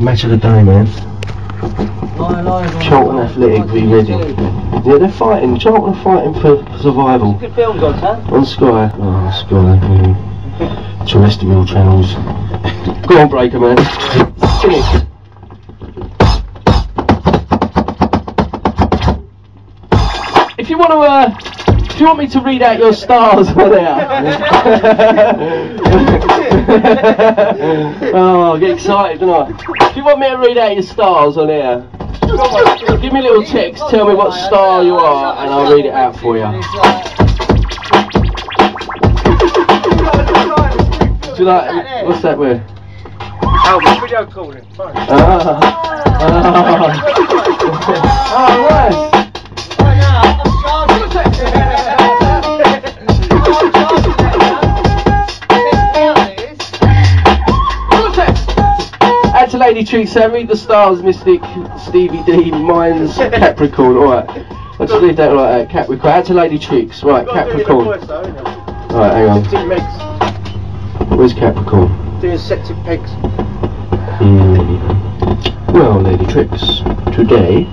Match of the day, man. Charlton Athletic v Reading. Yeah, they're fighting. Charlton are fighting for survival. Good films on, huh? On Sky. Oh, Sky. Mm. Terrestrial channels. Go on, Breaker, man. Finish. If you want to, uh, if you want me to read out your stars for there. oh, I get excited, don't I? Do you want me to read out your stars on here, give me a little text, tell me what star you are, and I'll read it out for you. Do you like, what's that word? Oh, video calling. Fine. Ah. Ah. oh, nice. Lady so read the stars, Mystic, Stevie D, Mines, Capricorn, alright. I'll just leave that like that, Capricorn. Out to Lady Tricks, right, Capricorn. Alright, hang on. Septic megs. Where's Capricorn? Doing septic pegs. Hmm. Well, Lady Tricks, today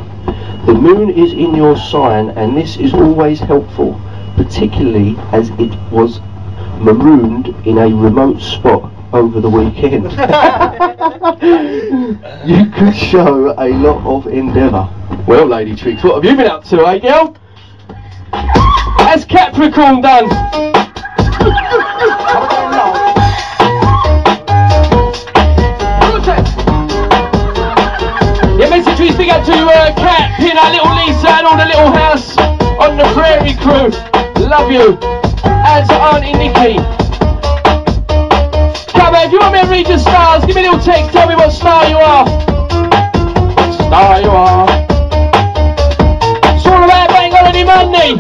the moon is in your sign, and this is always helpful, particularly as it was marooned in a remote spot over the weekend. you could show a lot of endeavour. Well, Lady Tricks, what have you been up to, eh, girl? Has Capricorn done? Yeah, message is big up to uh, Cat, Pina, little Lisa, and all the little house on the prairie crew. Love you. And to Auntie Nikki. On, you want me to read your stars, give me a little text, tell me what star you are. Star you are. It's all about Bank Holiday Monday.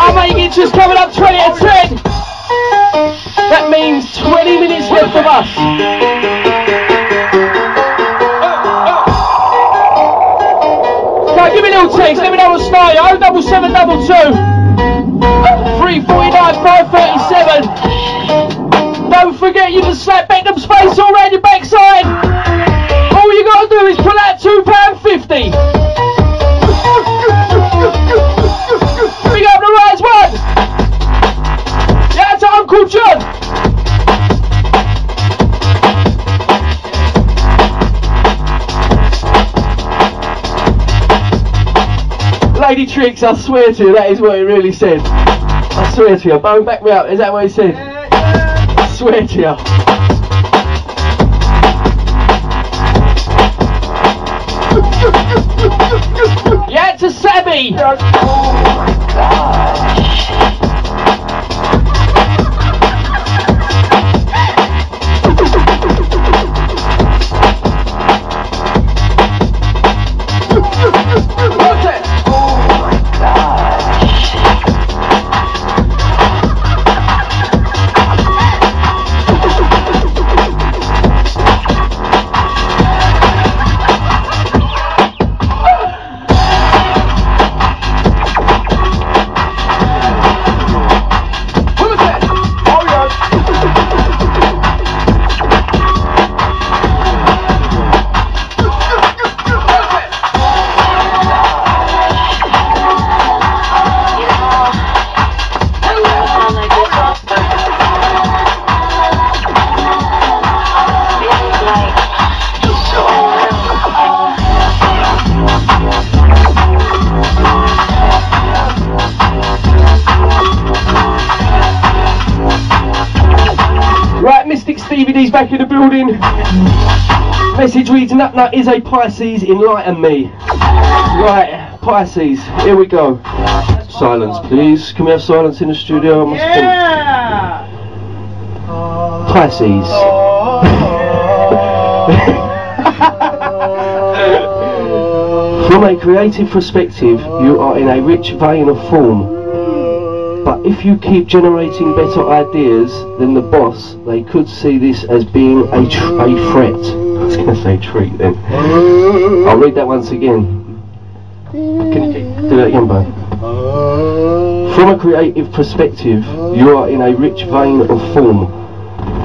Our main interest coming up 20 to 10. That means 20 minutes left of us. Give me a little text, let me know what star you are. 07722 349 537. Don't forget you can slap Beckham's face all round your backside. All you gotta do is pull out £2.50. Big up the rise one. Yeah, to Uncle John. Lady Tricks, I swear to you, that is what he really said. I swear to you, bone back me up, is that what he said? Swear to you. Yeah, to Sabby! What's building. Message reads, Nut Nut is a Pisces, enlighten me. Right, Pisces, here we go. Silence, please. Can we have silence in the studio? I must think. Yeah! Pisces. From a creative perspective, you are in a rich vein of form. But if you keep generating better ideas than the boss, they could see this as being a, tr- a threat. I was going to say treat then. I'll read that once again. Can you keep- do that again, bud? From a creative perspective, you are in a rich vein of form.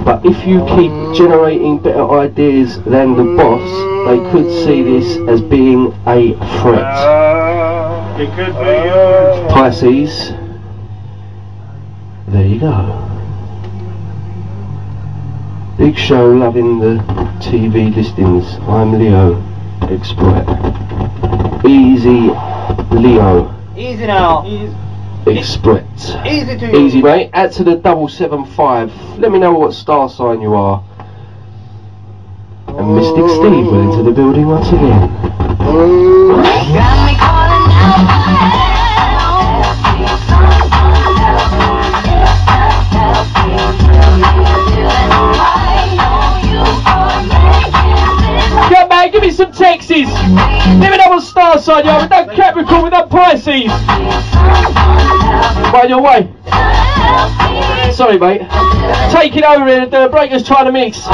But if you keep generating better ideas than the boss, they could see this as being a threat. It could be yours. Pisces. There you go. Big show loving the TV listings. I'm Leo. Exploit. Easy Leo. Easy now. Exploit. Easy to Easy mate. Add to the double seven five. Let me know what star sign you are. And Mystic Steve went into the building once again. Got Texas. Let me know what star sign are. With that Capricorn, with that Pisces. By your way. Sorry mate. Take it over here. The breaker's trying to mix.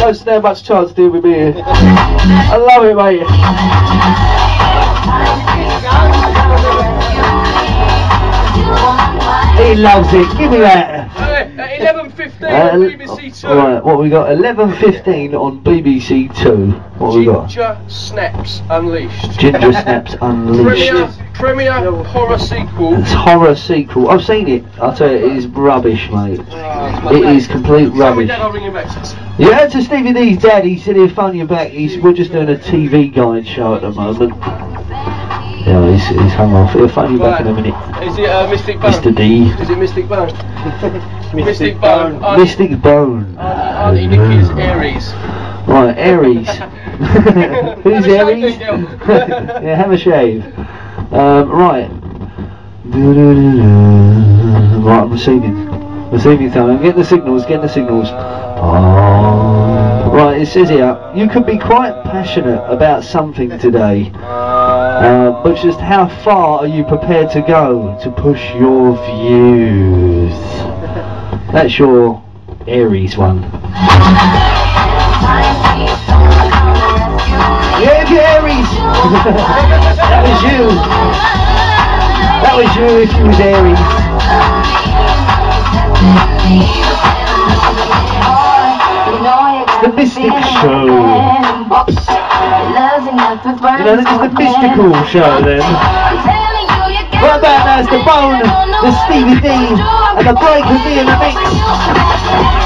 Don't stand much chance dealing with me here. I love it mate. He loves it. Give me that. Eleven fifteen Uh, on BBC Two. Right, what we got? 11.15 on BBC Two. What we got? Ginger Snaps Unleashed. Ginger Snaps Unleashed. Premier, premier horror sequel. It's horror sequel. I've seen it. I'll tell you, it is rubbish, mate. It is complete rubbish. Dad, I'll ring you back. Yeah, to Stevie D's dad, he said he'll phone you back. He's, we're just doing a TV guide show at the moment. Yeah, he's, he's hung off. He'll phone you back in a minute. Is it uh, Mystic Bone? Mr. D. Is it Mystic Bone? Mystic Bone. Auntie- Mystic Bone. Auntie Auntie Nikki's Aries. Right, Aries. Who's Have a shave, Aries? Yeah, have a shave. Um, right. Right, I'm receiving. Receiving time. I'm getting the signals, getting the signals. Oh. Right, it says here, you could be quite passionate about something today. Uh, but just how far are you prepared to go to push your views? That's your Aries one. Yeah, Aries. that was you. That was you if you was Aries. The Mystic Show. You know, this is the mystical show then. Right about now the Bone, the Stevie D, and the Breaker D in the mix.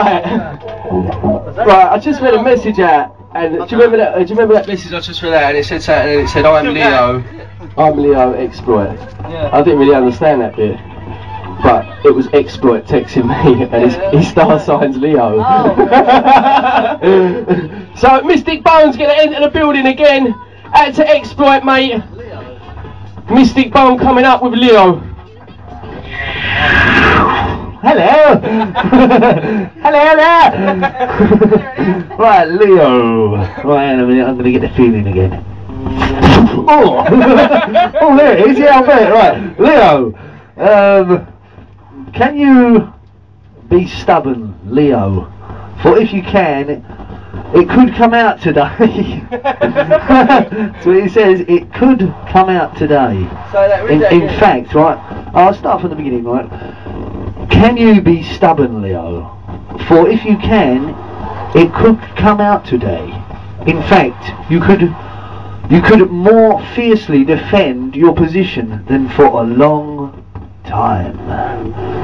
Right. Right, I just read a message out, and do you remember that? Uh, do you remember that message I just read out? And it said something, and it said, "I'm Leo, I'm Leo exploit." I didn't really understand that bit, but it was exploit texting me, and his, his star sign's Leo. Oh. so Mystic Bone's gonna enter the building again. Out to exploit, mate. Mystic Bone coming up with Leo. Hello! hello there! right, Leo. Right, in a minute, I'm going to get the feeling again. oh! oh, there it is, yeah, I bet. Right, Leo. Um, can you be stubborn, Leo? For if you can, it could come out today. so he says it could come out today. So In, in fact, right, I'll start from the beginning, right? Can you be stubborn, Leo? For if you can, it could come out today. In fact, you could You could more fiercely defend your position than for a long time.